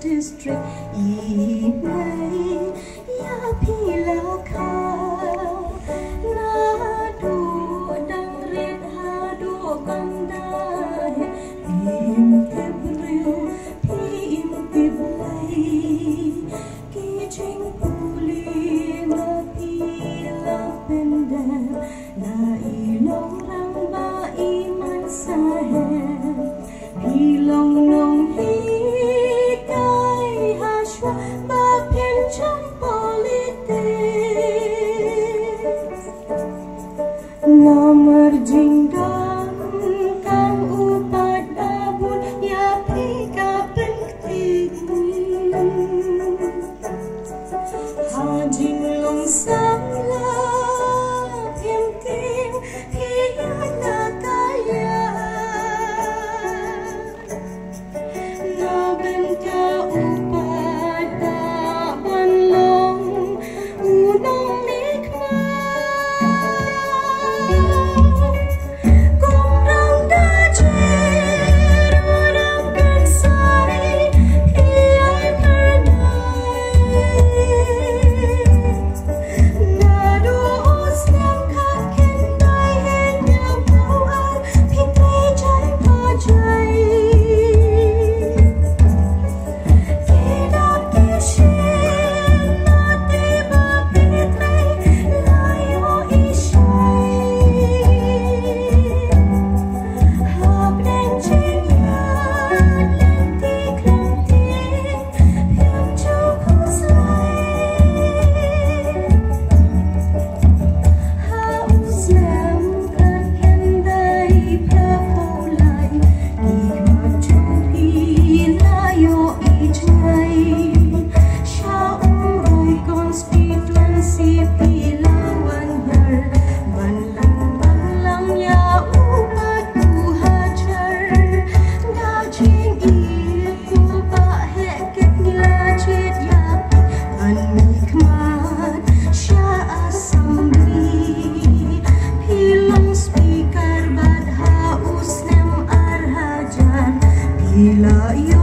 district Xa Bless you